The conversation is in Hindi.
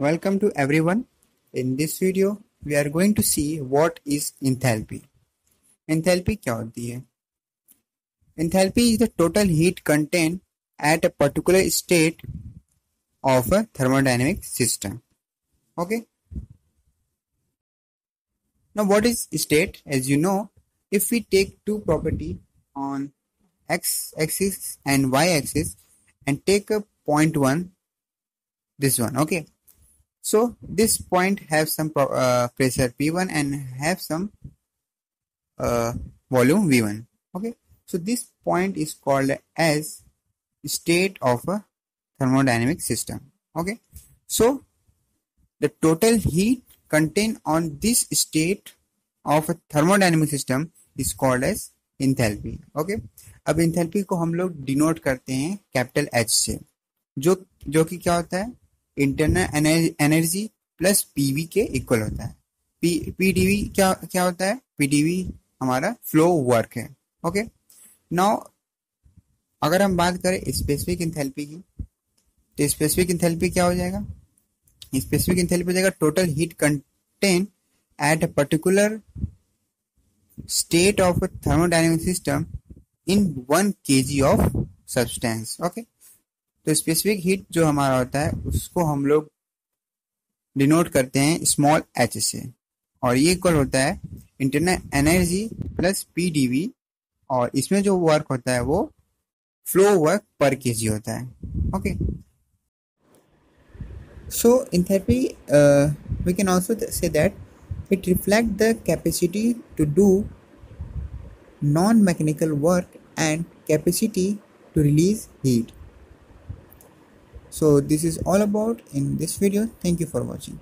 Welcome to everyone. In this video, we are going to see what is enthalpy. Enthalpy क्या होती है Enthalpy is the total heat contained at a particular state of a thermodynamic system. Okay. Now what is state? As you know, if we take two property on x axis and y axis and take a point one, this one, okay. So this point have some uh, pressure P1 and have some uh, volume V1. Okay. So this point is called as state of a thermodynamic system. Okay. So the total heat contained on this state of a thermodynamic system is called as enthalpy. Okay. अब इंथैल्पी को हम लोग डिनोट करते हैं कैपिटल एच से जो जो कि क्या होता है इंटरनल एनर्जी प्लस पीवी के इक्वल होता है। पीडीवी क्या क्या होता है? पीडीवी हमारा फ्लो वर्क है। ओके नाउ अगर हम बात करें स्पेसिफिक इंथेल्पी की तो स्पेसिफिक इंथेल्पी क्या हो जाएगा? स्पेसिफिक इंथेल्पी हो जाएगा total heat content at a particular state of thermodynamic system in one K G of substance okay तो स्पेसिफिक हीट जो हमारा होता है, उसको हम लोग डिनोट करते हैं स्मॉल एच से। और ये इक्वल होता है internal energy plus P D V और इसमें जो वर्क होता है वो फ्लो वर्क पर के जी होता है। Okay so enthalpy we can also say that it reflect the capacity to do non mechanical work and capacity to release heat so this is all about in this video. Thank you for watching.